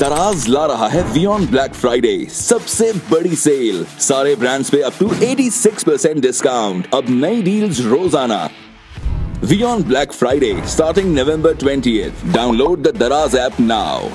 दराज ला रहा है वियॉन ब्लैक फ्राइडे सबसे बड़ी सेल सारे ब्रांड्स पे अप टू 86 परसेंट डिस्काउंट अब नई डील्स रोज़ाना। वियॉन black Friday starting November 20th download the Daraz app now